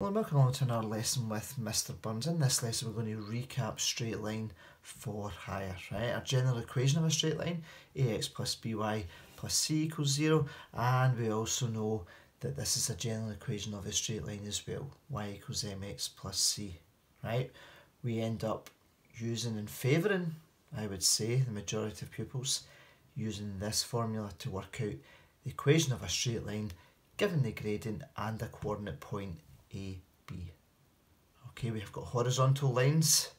Well, welcome along to another lesson with Mr. Burns. In this lesson, we're going to recap straight line for higher, right? Our general equation of a straight line, ax plus by plus c equals 0, and we also know that this is a general equation of a straight line as well, y equals mx plus c, right? We end up using and favouring, I would say, the majority of pupils, using this formula to work out the equation of a straight line given the gradient and a coordinate point a, B. Okay, we have got horizontal lines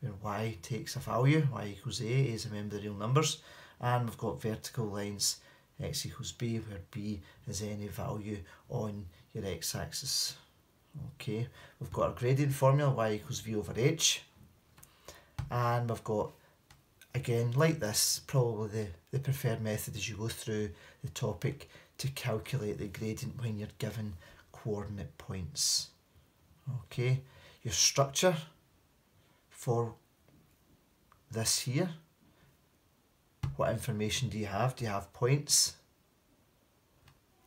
where y takes a value, y equals a is a member of the real numbers, and we've got vertical lines, x equals b, where b is any value on your x-axis. Okay, we've got our gradient formula, y equals v over h, and we've got, again, like this, probably the, the preferred method as you go through the topic to calculate the gradient when you're given coordinate points. Okay, your structure for this here, what information do you have? Do you have points?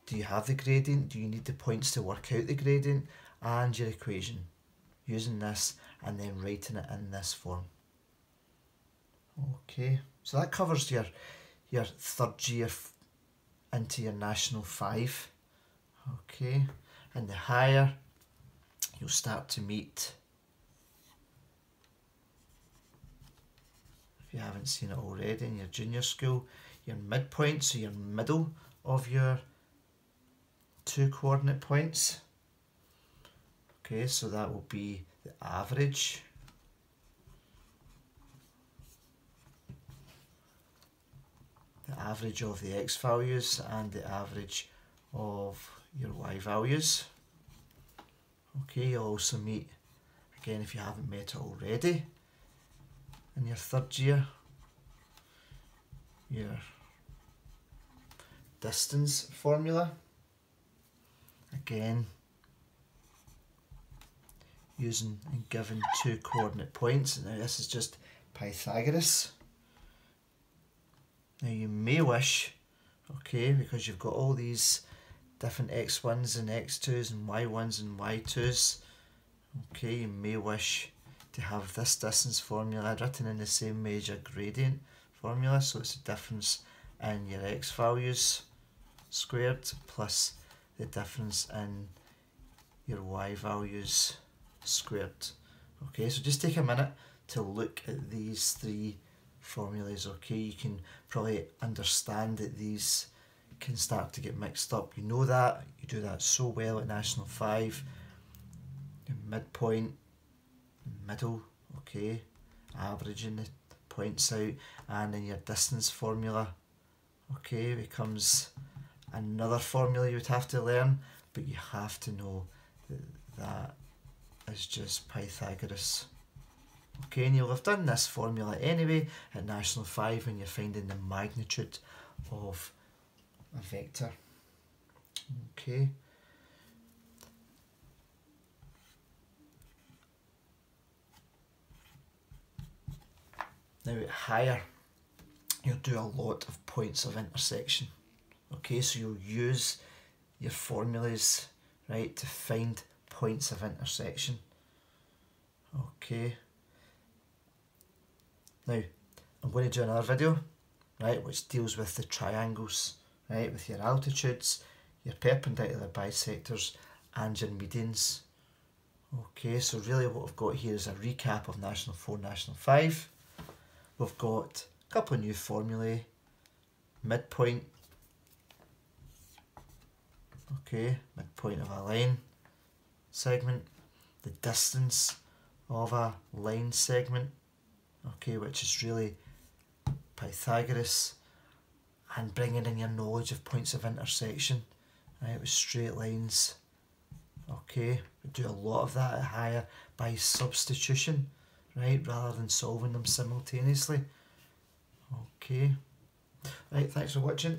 Do you have the gradient? Do you need the points to work out the gradient? And your equation, using this and then writing it in this form. Okay, so that covers your your third year into your national five. Okay, and the higher you'll start to meet. If you haven't seen it already in your junior school, your midpoint, so your middle of your two coordinate points. Okay, so that will be the average the average of the x values and the average of your y values. Okay, you'll also meet, again if you haven't met already, in your third year, your distance formula. Again, using and given two coordinate points. Now this is just Pythagoras. Now you may wish, okay, because you've got all these different x1s and x2s and y1s and y2s, okay, you may wish to have this distance formula written in the same major gradient formula, so it's the difference in your x values squared plus the difference in your y values squared. Okay, so just take a minute to look at these three formulas okay. You can probably understand that these can start to get mixed up. You know that. You do that so well at national 5 midpoint middle okay. Averaging the points out. And then your distance formula okay becomes another formula you would have to learn. But you have to know that that is just Pythagoras Okay, and you'll have done this formula anyway at National 5 when you're finding the magnitude of a vector. Okay. Now at higher, you'll do a lot of points of intersection. Okay, so you'll use your formulas, right, to find points of intersection. Okay. Now, I'm going to do another video, right, which deals with the triangles, right, with your altitudes, your perpendicular bisectors and your medians. Okay, so really what we've got here is a recap of National 4, National 5. We've got a couple of new formulae, midpoint, okay, midpoint of a line segment, the distance of a line segment, okay, which is really Pythagoras and bringing in your knowledge of points of intersection, right, with straight lines. Okay, we do a lot of that at higher by substitution, right, rather than solving them simultaneously. Okay, right, thanks for watching.